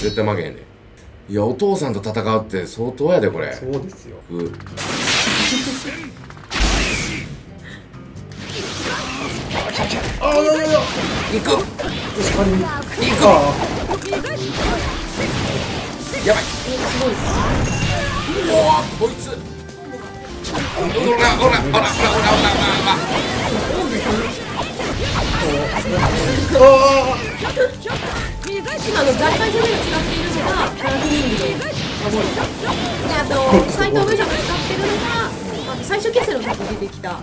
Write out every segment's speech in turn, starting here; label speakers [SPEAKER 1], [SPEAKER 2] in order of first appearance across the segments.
[SPEAKER 1] 絶対負けへんでいやお父さんと戦うって相当やでこれ。
[SPEAKER 2] そうですよ。
[SPEAKER 1] う
[SPEAKER 2] ああいやいやい。や
[SPEAKER 1] 行く行く
[SPEAKER 2] あ
[SPEAKER 1] やばい。おおこいつ。ほらほらほらほらほらほらほら
[SPEAKER 2] あ
[SPEAKER 3] 今の大会ジョネが使っているのがカラフリングの守りであと斎藤武者が使っているのがあの最終決戦の時に出てきた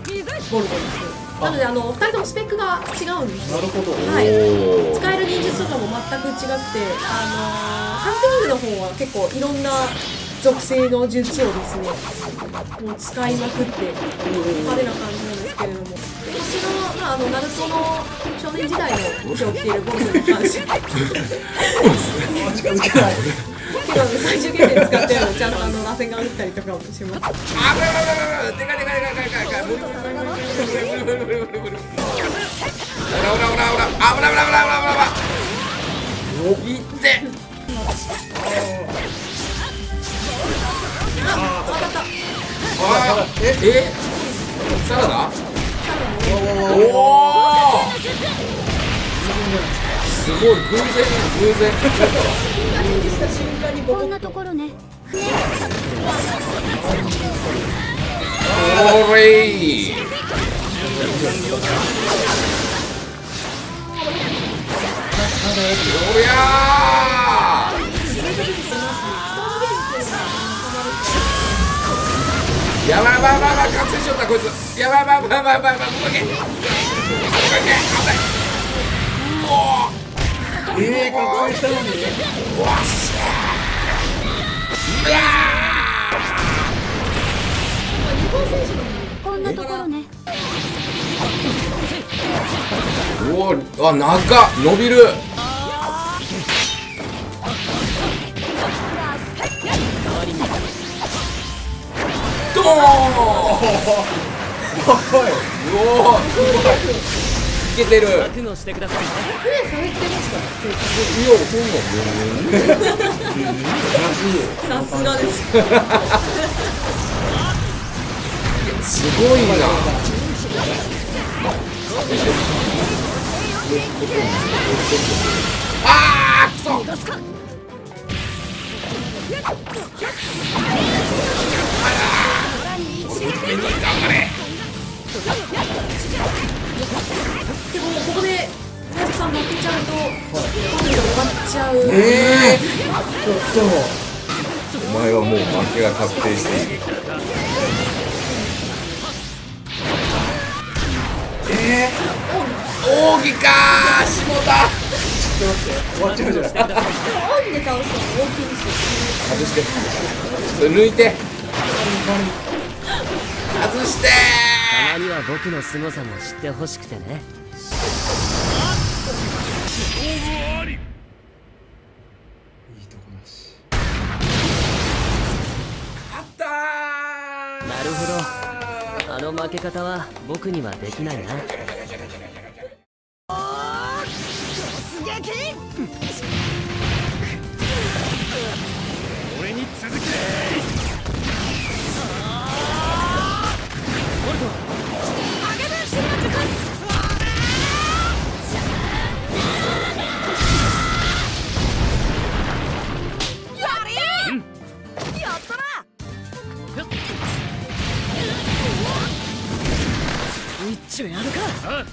[SPEAKER 3] ボルトですなのであの2人ともスペックが違うんですよ
[SPEAKER 2] なるほど
[SPEAKER 3] はい。使える忍術とかも全く違くてあのーカラフリングの方は結構いろんな属性の術をですねもう使いまくって派手な感じなんですけれども私の、まあ、あのナルトの少年時代の武器を着ている坊主に関して
[SPEAKER 2] け
[SPEAKER 3] ど、最終形で使ってちゃんとあの螺旋が打った。りとかもします
[SPEAKER 1] ああ、
[SPEAKER 3] た、
[SPEAKER 1] え、えサラダ？おすごい偶然偶然。
[SPEAKER 4] こんなところね。
[SPEAKER 1] おれいおりゃやばいやばいやばいやばい完成しよったこいつ。やばいやばいやばいやばいやばい動け動け危ないう。
[SPEAKER 2] ええ覚醒したのに
[SPEAKER 1] おわっしゃー。うわ
[SPEAKER 4] こんなところね。
[SPEAKER 1] ーおおあ長っ伸びる
[SPEAKER 2] 若い
[SPEAKER 1] おおすごいけてるいや
[SPEAKER 5] 覚悟してください
[SPEAKER 3] プされてました
[SPEAKER 1] そんなん全然
[SPEAKER 3] さすがです
[SPEAKER 1] ごいなあーくそ頑張れ
[SPEAKER 3] でもここで大地さん負けちゃうとポイント終わっちゃう
[SPEAKER 1] え
[SPEAKER 2] ちょっと、
[SPEAKER 1] お前はもう負けが確定している
[SPEAKER 2] え
[SPEAKER 1] 奥義かー下田
[SPEAKER 2] ちょっと待って終わっちゃうじゃない
[SPEAKER 3] オンで倒すの大きいんですよ
[SPEAKER 1] 外して。抜いて。外して
[SPEAKER 5] たまには僕の凄さも知ってほしくてね。
[SPEAKER 2] いいとこだし。
[SPEAKER 1] あったー。
[SPEAKER 5] なるほど。あの負け方は僕にはできないな。俺にっちやるか。